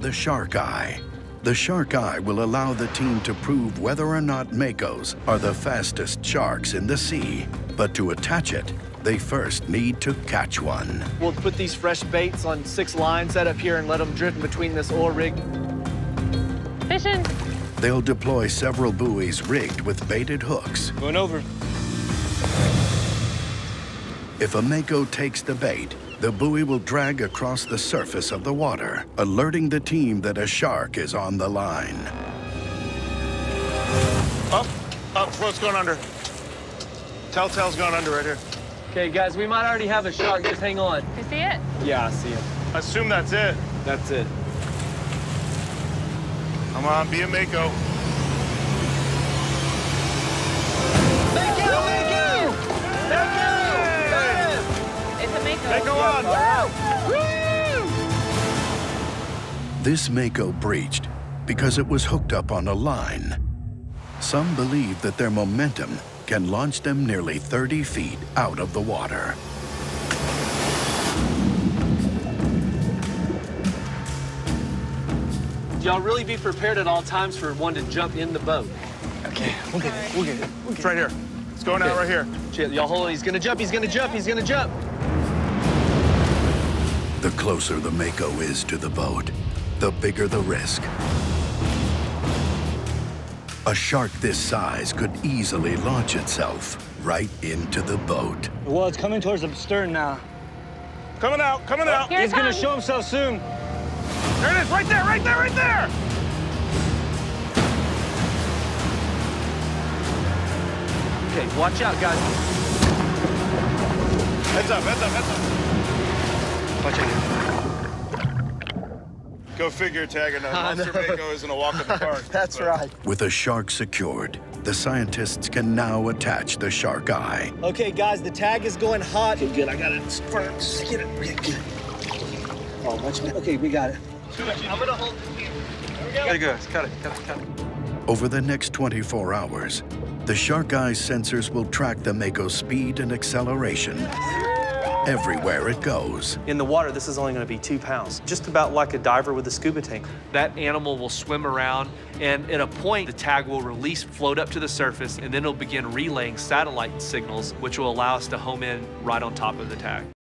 the Shark Eye. The Shark Eye will allow the team to prove whether or not Makos are the fastest sharks in the sea. But to attach it, they first need to catch one. We'll put these fresh baits on six lines set up here and let them drift between this oar rig. Fishing. They'll deploy several buoys rigged with baited hooks. Going over. If a Mako takes the bait, the buoy will drag across the surface of the water, alerting the team that a shark is on the line. Up, up, float's going under. Telltale's going under right here. Okay, guys, we might already have a shark. Just hang on. You see it? Yeah, I see him. Assume that's it. That's it. Come on, be a Mako. It's This Mako breached because it was hooked up on a line. Some believe that their momentum can launch them nearly 30 feet out of the water. Y'all really be prepared at all times for one to jump in the boat. Okay, we'll get it. We'll get it. It's right here. It's going out right here. Shit, Y'all hold on. He's gonna jump. He's gonna jump. He's gonna jump. The closer the Mako is to the boat, the bigger the risk. A shark this size could easily launch itself right into the boat. Well, it's coming towards the stern now. Coming out, coming out. Here He's gonna show himself soon. There it is, right there, right there, right there. Okay, watch out, guys. Heads up, heads up, heads up. Watch it. Go figure, tagging a monster Mako isn't a walk in the park. That's But right. With a shark secured, the scientists can now attach the shark eye. Okay, guys, the tag is going hot. Okay, good. I got it. First. Get it. Get it. Oh, watch me. Okay, we got it. I'm gonna hold this here. Gotta go. Cut it. Cut it. Cut it. Over the next 24 hours, the shark eye's sensors will track the Mako's speed and acceleration everywhere it goes. In the water, this is only going to be two pounds, just about like a diver with a scuba tank. That animal will swim around, and at a point, the tag will release, float up to the surface, and then it'll begin relaying satellite signals, which will allow us to home in right on top of the tag.